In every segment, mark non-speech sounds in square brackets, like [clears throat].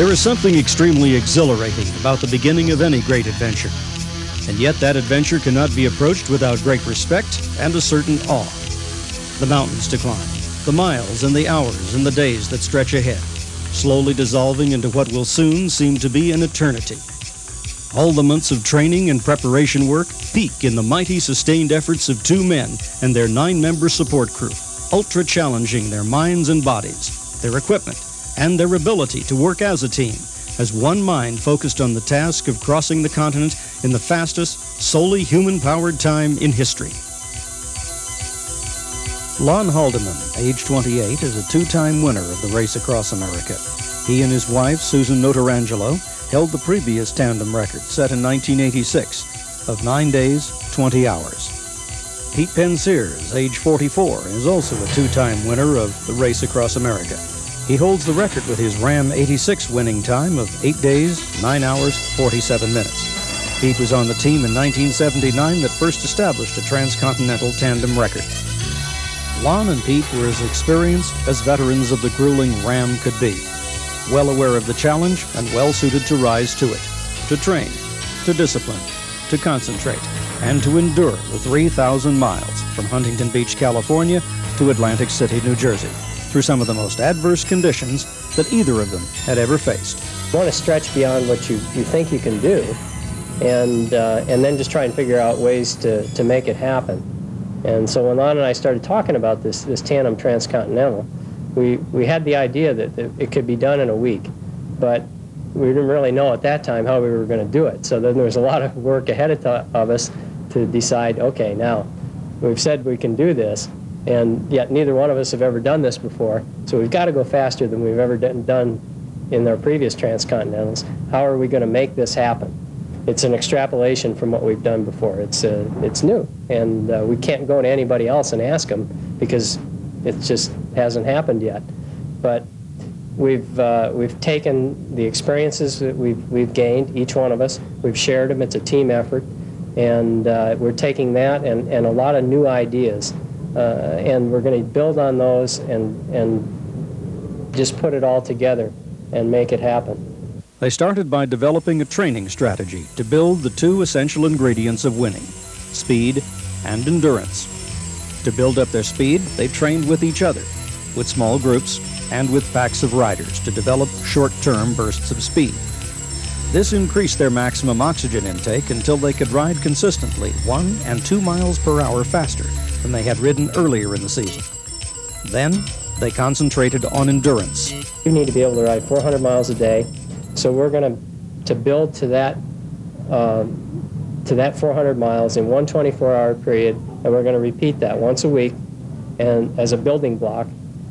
There is something extremely exhilarating about the beginning of any great adventure. And yet that adventure cannot be approached without great respect and a certain awe. The mountains to climb, the miles and the hours and the days that stretch ahead, slowly dissolving into what will soon seem to be an eternity. All the months of training and preparation work peak in the mighty sustained efforts of two men and their nine-member support crew, ultra challenging their minds and bodies, their equipment, and their ability to work as a team, as one mind focused on the task of crossing the continent in the fastest, solely human-powered time in history. Lon Haldeman, age 28, is a two-time winner of the race across America. He and his wife, Susan Notorangelo, held the previous tandem record set in 1986 of 9 days, 20 hours. Pete Penseyres, age 44, is also a two-time winner of the race across America. He holds the record with his Ram 86 winning time of 8 days, 9 hours, 47 minutes. Pete was on the team in 1979 that first established a transcontinental tandem record. Lon and Pete were as experienced as veterans of the grueling Ram could be, well aware of the challenge and well suited to rise to it, to train, to discipline, to concentrate, and to endure the 3,000 miles from Huntington Beach, California to Atlantic City, New Jersey through some of the most adverse conditions that either of them had ever faced. You want to stretch beyond what you, you think you can do and, uh, and then just try and figure out ways to, to make it happen. And so when Lon and I started talking about this, this tandem transcontinental, we, we had the idea that, it could be done in a week, but we didn't really know at that time how we were going to do it. So then there was a lot of work ahead of, of us to decide, okay, now we've said we can do this, and yet neither one of us have ever done this before. So we've got to go faster than we've ever done in our previous transcontinentals. How are we going to make this happen? It's an extrapolation from what we've done before. It's, uh, it's new, and uh, we can't go to anybody else and ask them because it just hasn't happened yet. But we've, uh, we've taken the experiences that we've, we've gained, each one of us, we've shared them. It's a team effort, and uh, we're taking that and, and a lot of new ideas Uh, and we're going to build on those and, and just put it all together and make it happen. They started by developing a training strategy to build the two essential ingredients of winning, speed and endurance. To build up their speed, they trained with each other, with small groups, and with packs of riders to develop short-term bursts of speed. This increased their maximum oxygen intake until they could ride consistently one and two miles per hour faster than they had ridden earlier in the season. Then they concentrated on endurance. You need to be able to ride 400 miles a day, so we're going to to build to that um, to that 400 miles in one 24-hour period, and we're going to repeat that once a week, and as a building block.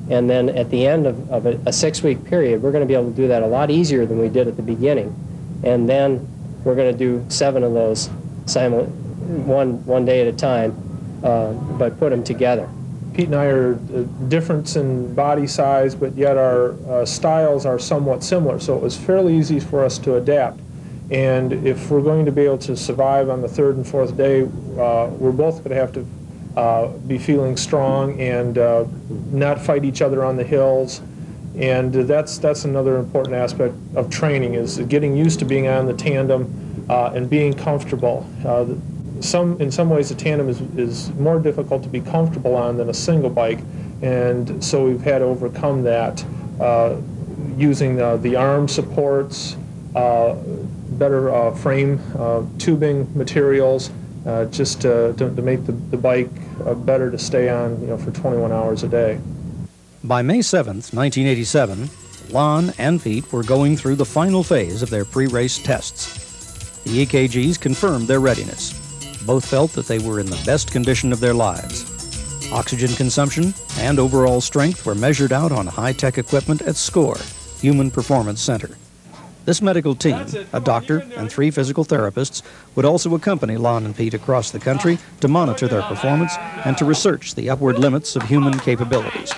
And then at the end of, of a, a six-week period, we're going to be able to do that a lot easier than we did at the beginning. And then we're going to do seven of those one one day at a time uh, but put them together. Pete and I are uh, different in body size, but yet our uh, styles are somewhat similar, so it was fairly easy for us to adapt. And if we're going to be able to survive on the third and fourth day, uh, we're both going to have to uh, be feeling strong and uh, not fight each other on the hills. And that's, that's another important aspect of training is getting used to being on the tandem and being comfortable some, in some ways, a tandem is, is more difficult to be comfortable on than a single bike, and so we've had to overcome that uh, using the, the arm supports, uh, better uh, frame uh, tubing materials, uh, just to, to, make the, the bike uh, better to stay on you know, for 21 hours a day. By May 7th, 1987, Lon and Pete were going through the final phase of their pre-race tests. The EKGs confirmed their readiness both felt that they were in the best condition of their lives. Oxygen consumption and overall strength were measured out on high-tech equipment at SCORE, Human Performance Center. This medical team, a doctor and three physical therapists, would also accompany Lon and Pete across the country to monitor their performance and to research the upward limits of human capabilities.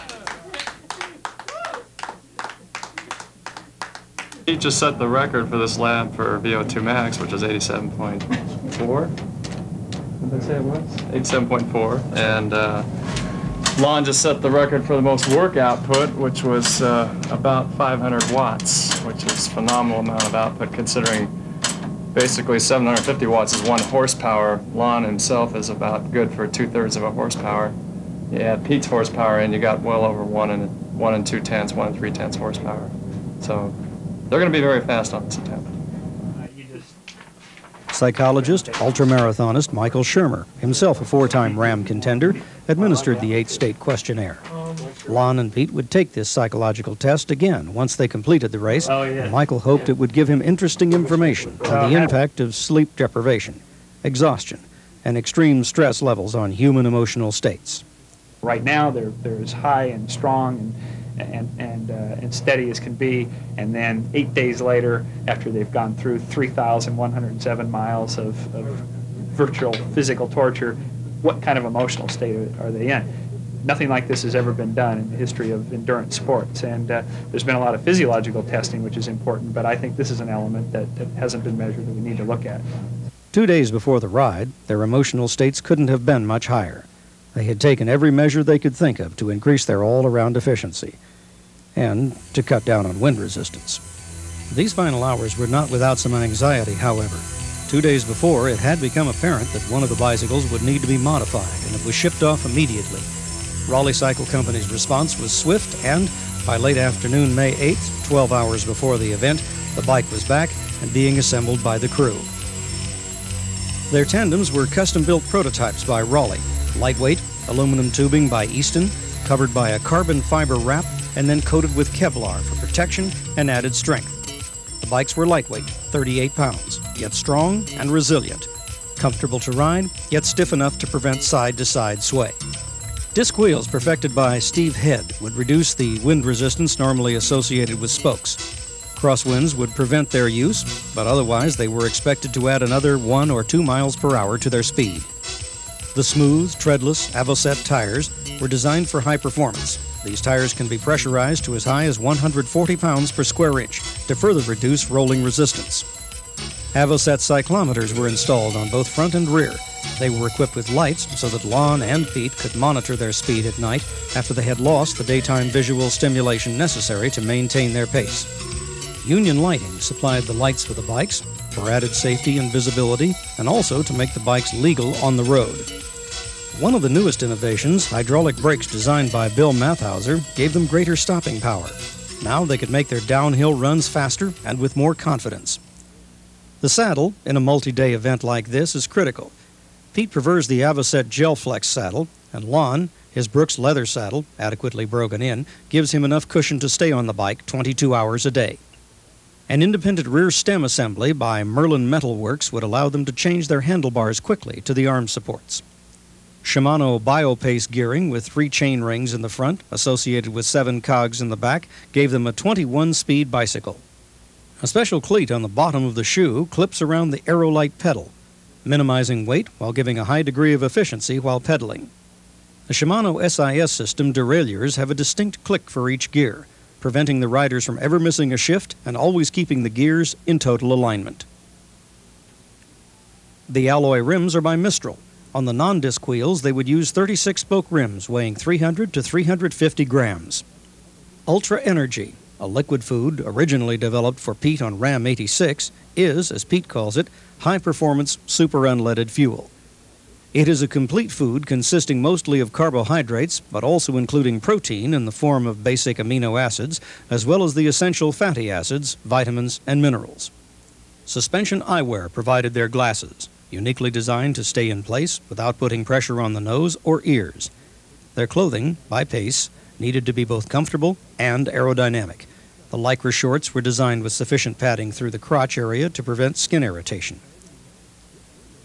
He just set the record for this lab for VO2 max, which is 87.4 did say it was? 87.4. And uh, Lon just set the record for the most work output, which was uh, about 500 watts, which is phenomenal amount of output considering basically 750 watts is one horsepower. Lon himself is about good for two-thirds of a horsepower. Add Pete's horsepower and you got well over one and one and two tenths, one and three tenths horsepower. So they're going to be very fast on this attempt. Psychologist, ultramarathonist Michael Shermer, himself a four-time RAM contender, administered the eight-state questionnaire. Lon and Pete would take this psychological test again once they completed the race. Oh, and Michael hoped it would give him interesting information on the impact of sleep deprivation, exhaustion, and extreme stress levels on human emotional states. Right now, they're, they're as high and strong and and, and, uh, and steady as can be. And then eight days later, after they've gone through 3,107 miles of, of virtual physical torture, what kind of emotional state are they in? Nothing like this has ever been done in the history of endurance sports. And uh, there's been a lot of physiological testing, which is important, but I think this is an element that, that hasn't been measured that we need to look at. Two days before the ride, their emotional states couldn't have been much higher. They had taken every measure they could think of to increase their all-around efficiency and to cut down on wind resistance. These final hours were not without some anxiety, however. Two days before, it had become apparent that one of the bicycles would need to be modified, and it was shipped off immediately. Raleigh Cycle Company's response was swift, and by late afternoon, May 8th, 12 hours before the event, the bike was back and being assembled by the crew. Their tandems were custom-built prototypes by Raleigh, lightweight, aluminum tubing by Easton, covered by a carbon fiber wrap, and then coated with Kevlar for protection and added strength. The bikes were lightweight, 38 pounds, yet strong and resilient. Comfortable to ride, yet stiff enough to prevent side-to-side sway. Disc wheels perfected by Steve Head would reduce the wind resistance normally associated with spokes. Crosswinds would prevent their use, but otherwise they were expected to add another one or two miles per hour to their speed. The smooth, treadless Avocet tires were designed for high performance. These tires can be pressurized to as high as 140 pounds per square inch to further reduce rolling resistance. Avocet cyclometers were installed on both front and rear. They were equipped with lights so that Lon and Pete could monitor their speed at night after they had lost the daytime visual stimulation necessary to maintain their pace. Union Lighting supplied the lights for the bikes for added safety and visibility, and also to make the bikes legal on the road. One of the newest innovations, hydraulic brakes designed by Bill Mathauser, gave them greater stopping power. Now they could make their downhill runs faster and with more confidence. The saddle, in a multi-day event like this, is critical. Pete prefers the Avocet Gelflex saddle, and Lon, his Brooks leather saddle, adequately broken in, gives him enough cushion to stay on the bike 22 hours a day. An independent rear stem assembly by Merlin Metal Works would allow them to change their handlebars quickly to the arm supports. Shimano Biopace gearing with three chain rings in the front, associated with seven cogs in the back, gave them a 21 speed bicycle. A special cleat on the bottom of the shoe clips around the Aerolite pedal, minimizing weight while giving a high degree of efficiency while pedaling. The Shimano SIS system derailleurs have a distinct click for each gear, preventing the riders from ever missing a shift and always keeping the gears in total alignment. The alloy rims are by Mistral. On the non-disc wheels, they would use 36 spoke rims weighing 300 to 350 grams. Ultra Energy, a liquid food originally developed for Pete on Ram 86, is, as Pete calls it, high performance super unleaded fuel. It is a complete food consisting mostly of carbohydrates, but also including protein in the form of basic amino acids, as well as the essential fatty acids, vitamins, and minerals. Suspension eyewear provided their glasses, uniquely designed to stay in place without putting pressure on the nose or ears. Their clothing, by Pace, needed to be both comfortable and aerodynamic. The Lycra shorts were designed with sufficient padding through the crotch area to prevent skin irritation.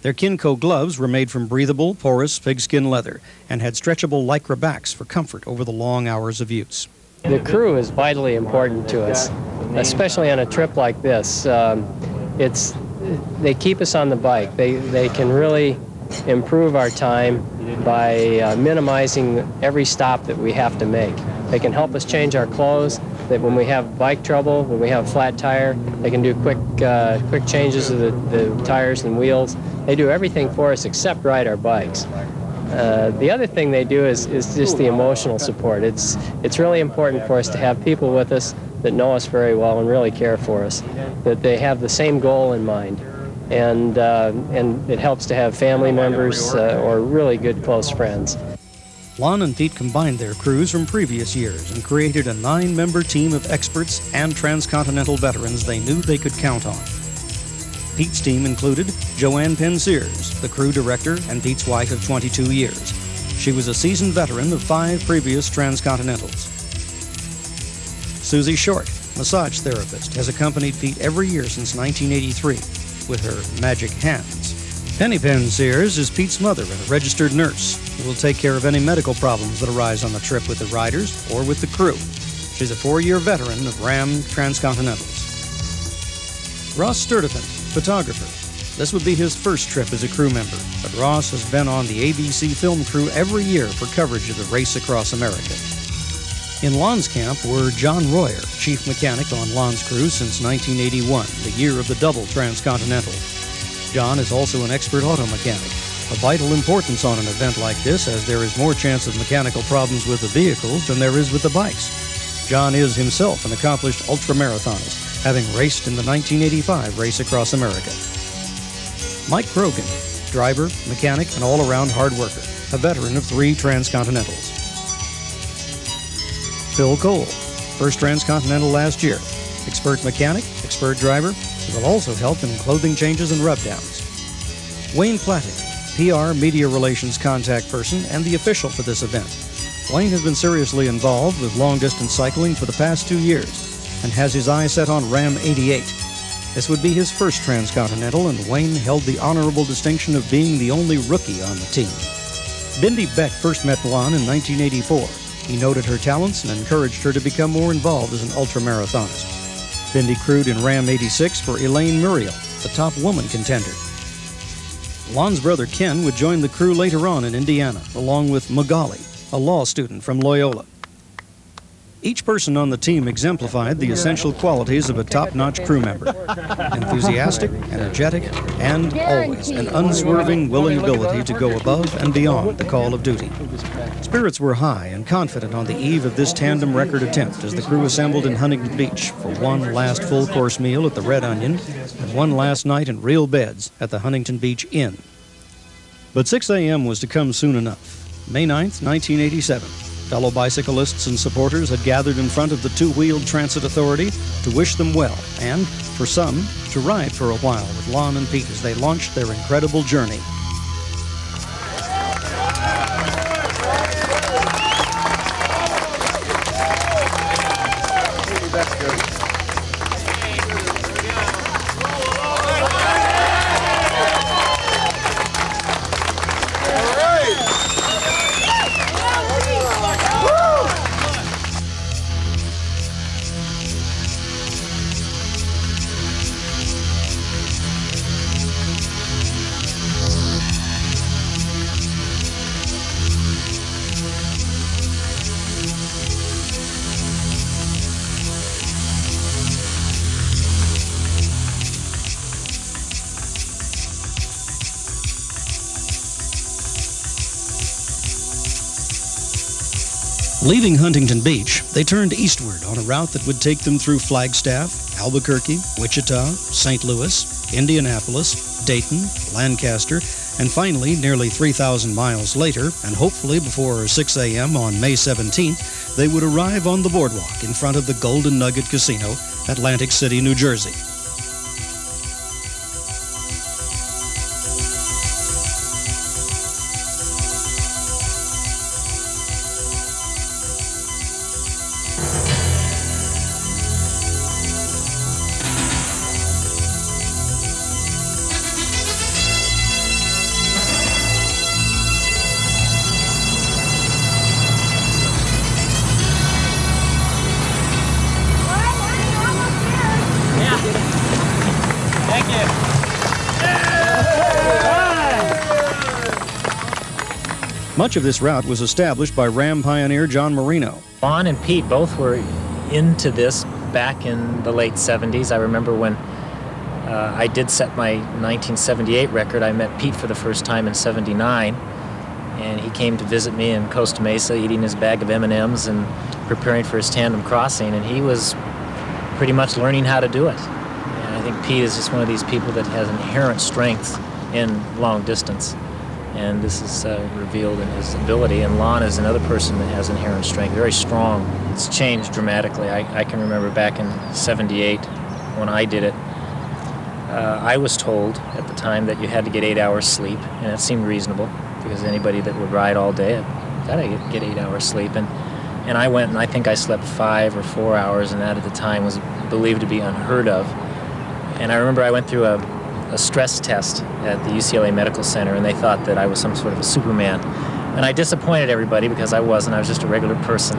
Their Kinco gloves were made from breathable, porous pigskin leather and had stretchable lycra backs for comfort over the long hours of use. The crew is vitally important to us, especially on a trip like this. Um, it's they keep us on the bike. They they can really improve our time by uh, minimizing every stop that we have to make. They can help us change our clothes. That when we have bike trouble, when we have flat tire, they can do quick uh, quick changes of the, the tires and wheels. They do everything for us except ride our bikes. Uh, the other thing they do is, is just the emotional support. It's, it's really important for us to have people with us that know us very well and really care for us, that they have the same goal in mind. And, uh, and it helps to have family members uh, or really good close friends. Lon and Pete combined their crews from previous years and created a nine member team of experts and transcontinental veterans they knew they could count on. Pete's team included Joanne Penseyres, the crew director and Pete's wife of 22 years. She was a seasoned veteran of five previous transcontinentals. Susie Short, massage therapist, has accompanied Pete every year since 1983 with her magic hands. Penny Penseyres is Pete's mother and a registered nurse who will take care of any medical problems that arise on the trip with the riders or with the crew. She's a four-year veteran of Ram Transcontinentals. Ross Sturdivant, photographer. This would be his first trip as a crew member, but Ross has been on the ABC film crew every year for coverage of the race across America. In Lon's camp were John Royer, chief mechanic on Lon's crew since 1981, the year of the double transcontinental. John is also an expert auto mechanic, of vital importance on an event like this as there is more chance of mechanical problems with the vehicles than there is with the bikes. John is himself an accomplished ultramarathoner, having raced in the 1985 Race Across America. Mike Brogan, driver, mechanic, and all-around hard worker, a veteran of three transcontinentals. Phil Cole, first transcontinental last year, expert mechanic, expert driver, he will also help in clothing changes and rubdowns. Wayne Plattig, PR media relations contact person and the official for this event. Wayne has been seriously involved with long distance cycling for the past two years and has his eye set on Ram 88. This would be his first transcontinental, and Wayne held the honorable distinction of being the only rookie on the team. Bindi Beck first met Lon in 1984. He noted her talents and encouraged her to become more involved as an ultramarathonist. Bindi crewed in Ram 86 for Elaine Mariolle, the top woman contender. Lon's brother Ken would join the crew later on in Indiana, along with Magali, a law student from Loyola. Each person on the team exemplified the essential qualities of a top-notch crew member. Enthusiastic, energetic, and always an unswerving willing ability to go above and beyond the call of duty. Spirits were high and confident on the eve of this tandem record attempt as the crew assembled in Huntington Beach for one last full-course meal at the Red Onion and one last night in real beds at the Huntington Beach Inn. But 6 a.m. was to come soon enough. May 9th, 1987. Fellow bicyclists and supporters had gathered in front of the two-wheeled transit authority to wish them well and, for some, to ride for a while with Lon and Pete as they launched their incredible journey. Leaving Huntington Beach, they turned eastward on a route that would take them through Flagstaff, Albuquerque, Wichita, St. Louis, Indianapolis, Dayton, Lancaster, and finally, nearly 3,000 miles later, and hopefully before 6 a.m. on May 17th, they would arrive on the boardwalk in front of the Golden Nugget Casino, Atlantic City, New Jersey. Much of this route was established by Ram pioneer John Marino. Lon and Pete both were into this back in the late 70s. I remember when uh, I did set my 1978 record. I met Pete for the first time in 79. and he came to visit me in Costa Mesa, eating his bag of M&Ms and preparing for his tandem crossing, and he was pretty much learning how to do it. And I think Pete is just one of these people that has inherent strength in long distance, and this is uh, revealed in his ability. And Lon is another person that has inherent strength, very strong. It's changed dramatically. I, I can remember back in '78 when I did it. Uh, I was told at the time that you had to get eight hours sleep, and it seemed reasonable because anybody that would ride all day, gotta get eight hours sleep. And and I went and I think I slept five or four hours, and that at the time was believed to be unheard of. And I remember I went through a, a stress test at the UCLA Medical Center, and they thought that I was some sort of a Superman. And I disappointed everybody because I wasn't. I was just a regular person.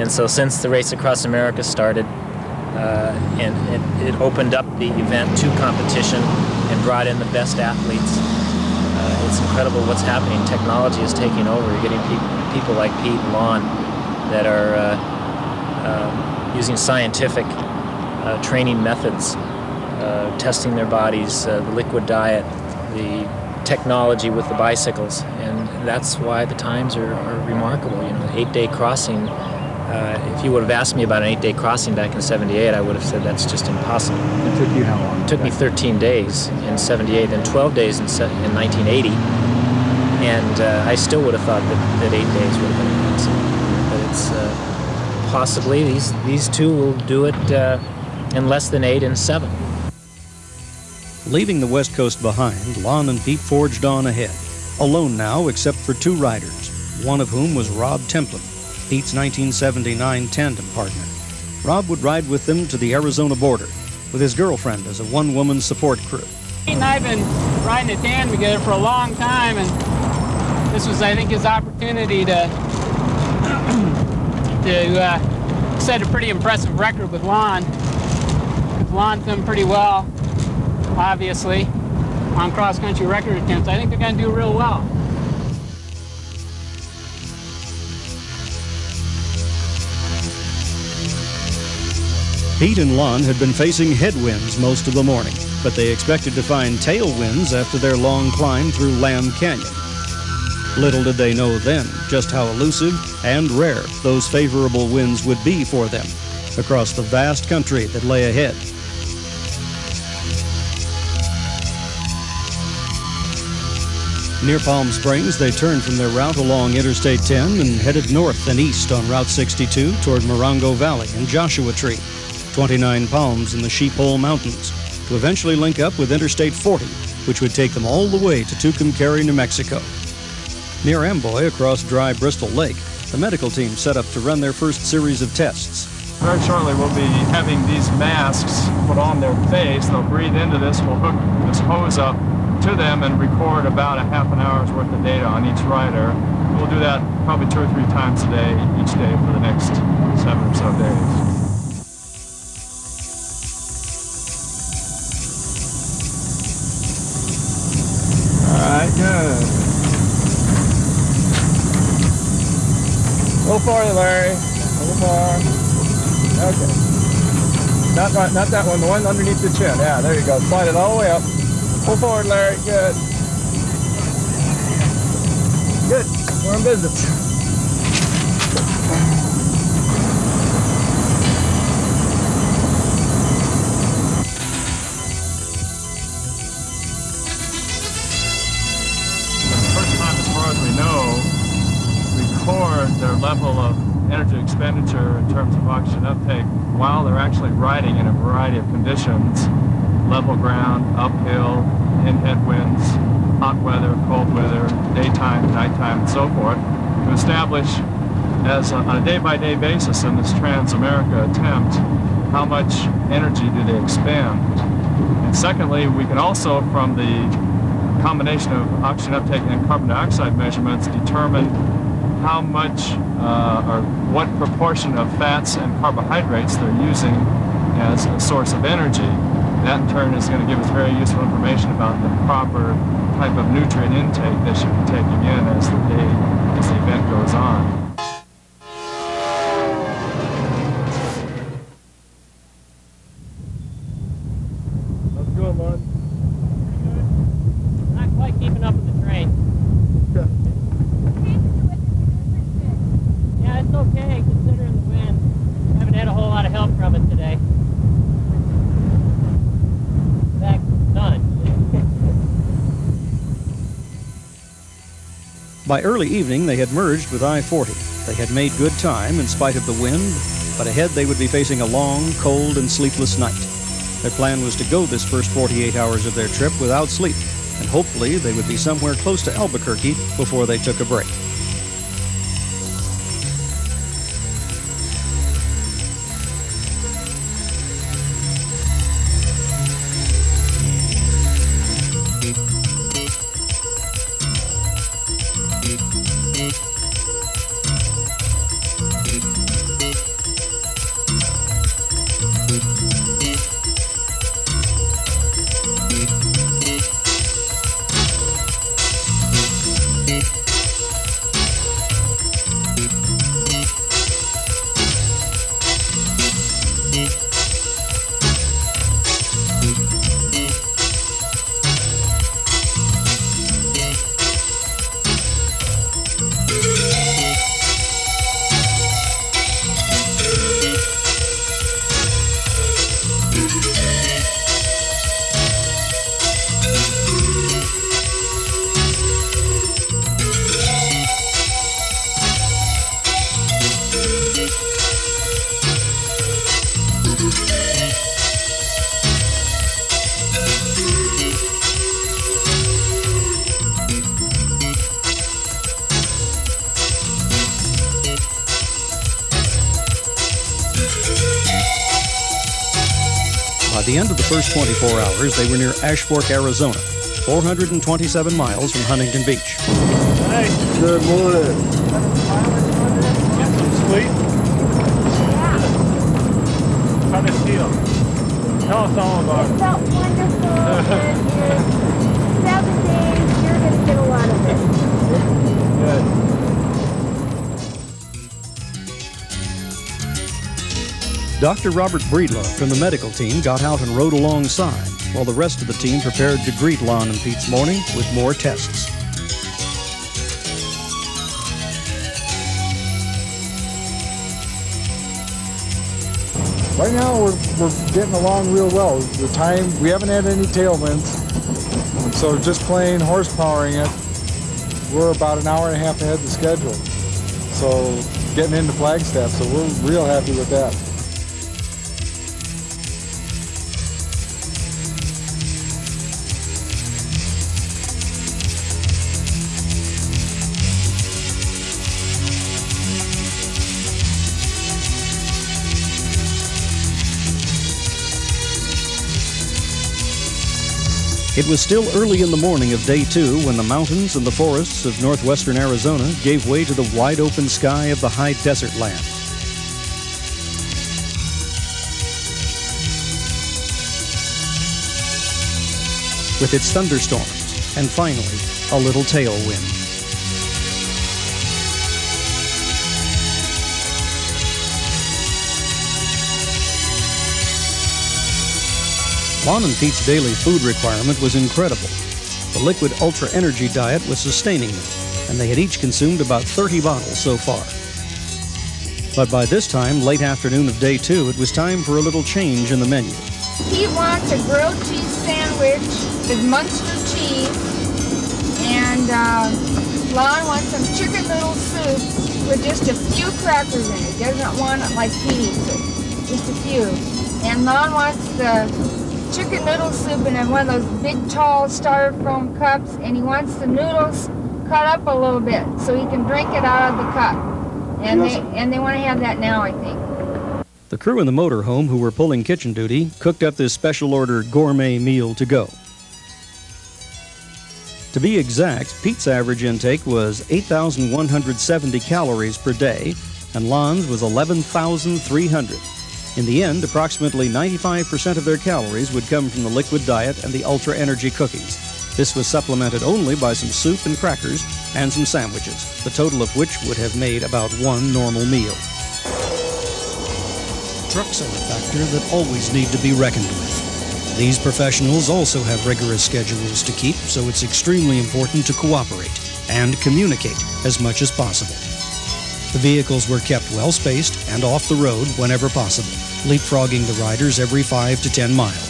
And so since the Race Across America started, uh, and it, it, opened up the event to competition and brought in the best athletes. Uh, it's incredible what's happening. Technology is taking over. You're getting pe people like Pete and Lon that are uh, uh using scientific uh, training methods, uh, testing their bodies, the liquid diet, the technology with the bicycles, and that's why the times are, are remarkable. You know, eight-day crossing uh, if you would have asked me about an eight-day crossing back in 78, I would have said that's just impossible. It took you how long? It took me 13 days in 78, and 12 days in, in 1980, and uh, I still would have thought that, that eight days would have been impossible. But it's uh, possibly, these, these two will do it uh, in less than eight and seven. Leaving the West Coast behind, Lon and Pete forged on ahead, alone now except for two riders, one of whom was Rob Templin, Pete's 1979 tandem partner. Rob would ride with them to the Arizona border with his girlfriend as a one-woman support crew. Pete and I have been riding a tandem together for a long time, and this was, I think, his opportunity to [clears throat] to uh, set a pretty impressive record with Lon. Lon's done pretty well, obviously, on cross-country record attempts. I think they're going to do real well. Pete and Lon had been facing headwinds most of the morning, but they expected to find tailwinds after their long climb through Lamb Canyon. Little did they know then just how elusive and rare those favorable winds would be for them across the vast country that lay ahead. Near Palm Springs, they turned from their route along Interstate 10 and headed north and east on Route 62 toward Morongo Valley and Joshua Tree. 29 Palms in the Sheephole Mountains to eventually link up with Interstate 40, which would take them all the way to Tucumcari, New Mexico. Near Amboy, across dry Bristol Lake, the medical team set up to run their first series of tests. Very shortly, we'll be having these masks put on their face. They'll breathe into this. We'll hook this hose up to them and record about a half an hour's worth of data on each rider. We'll do that probably two or three times a day, each day for the next seven or so days. right, good. A little farther, Larry. A little more. Okay. Not, not, not that one, the one underneath the chin. Yeah, there you go. Slide it all the way up. Pull forward, Larry. Good. Good. We're in business. Their level of energy expenditure in terms of oxygen uptake while they're actually riding in a variety of conditions, level ground, uphill, in headwinds, hot weather, cold weather, daytime, nighttime, and so forth, to establish as a, on a day-by-day -day basis in this Trans-America attempt how much energy do they expend. And secondly, we can also, from the combination of oxygen uptake and carbon dioxide measurements, determine how much uh, or what proportion of fats and carbohydrates they're using as a source of energy. That in turn is going to give us very useful information about the proper type of nutrient intake they should be taking in as the day, as the event goes on. Not quite keeping up with the train. By early evening, they had merged with I 40. They had made good time in spite of the wind, but ahead they would be facing a long, cold, and sleepless night. Their plan was to go this first 48 hours of their trip without sleep, and hopefully they would be somewhere close to Albuquerque before they took a break. First 24 hours, they were near Ashfork, Arizona, 427 miles from Huntington Beach. Hey, Good morning. get some sleep. How does it feel? Tell us all about It it. felt wonderful. [laughs] Dr. Robert Breedlove from the medical team got out and rode alongside, while the rest of the team prepared to greet Lon and Pete's morning with more tests. Right now, we're, we're getting along real well. The time, we haven't had any tailwinds, so just plain horsepowering it, we're about an hour and a half ahead of the schedule. So getting into Flagstaff, so we're real happy with that. It was still early in the morning of day two when the mountains and the forests of northwestern Arizona gave way to the wide open sky of the high desert land. With its thunderstorms and finally a little tailwind. Lon and Pete's daily food requirement was incredible. The liquid ultra energy diet was sustaining them, and they had each consumed about 30 bottles so far. But by this time, late afternoon of day two, it was time for a little change in the menu. Pete wants a grilled cheese sandwich with Munster cheese, and uh, Lon wants some chicken noodle soup with just a few crackers in it. Doesn't want it like Pete eats it, just a few. And Lon wants the chicken noodle soup in one of those big, tall styrofoam cups, and he wants the noodles cut up a little bit so he can drink it out of the cup. And they and they want to have that now, I think. The crew in the motorhome who were pulling kitchen duty cooked up this special order gourmet meal to go. To be exact, Pete's average intake was 8,170 calories per day, and Lon's was 11,300. In the end, approximately 95% of their calories would come from the liquid diet and the ultra energy cookies. This was supplemented only by some soup and crackers and some sandwiches, the total of which would have made about one normal meal. Trucks are a factor that always need to be reckoned with. These professionals also have rigorous schedules to keep, so it's extremely important to cooperate and communicate as much as possible. The vehicles were kept well spaced and off the road whenever possible, leapfrogging the riders every 5 to 10 miles.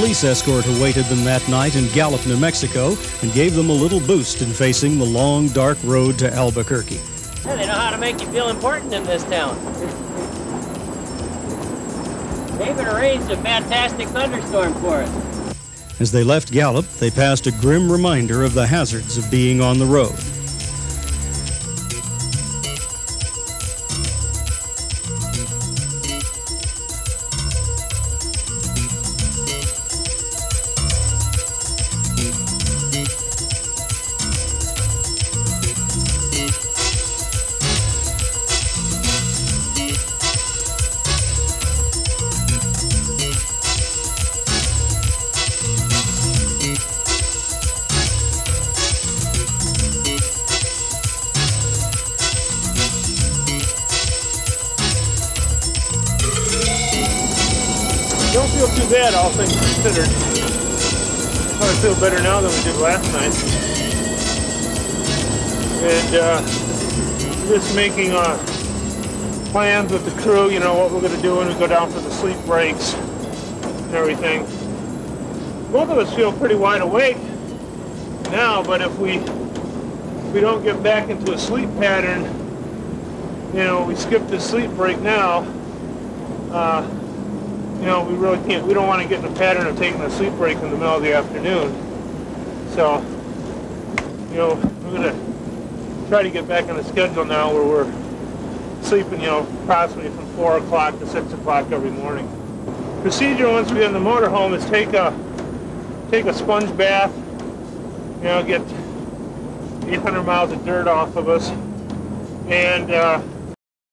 Police escort awaited them that night in Gallup, New Mexico, and gave them a little boost in facing the long, dark road to Albuquerque. They know how to make you feel important in this town. They even arranged a fantastic thunderstorm for us. As they left Gallup, they passed a grim reminder of the hazards of being on the road. Better now than we did last night. And uh, just making uh, plans with the crew, you know, what we're going to do when we go down for the sleep breaks and everything. Both of us feel pretty wide awake now, but if we if we don't get back into a sleep pattern, you know, we skip the sleep break now, uh, you know, we really can't, we don't want to get in a pattern of taking a sleep break in the middle of the afternoon. So, you know, we're going to try to get back on a schedule now where we're sleeping, you know, approximately from 4 o'clock to 6 o'clock every morning. Procedure once we get in the motorhome is take a, take a sponge bath, you know, get 800 miles of dirt off of us, and uh,